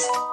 Cristo.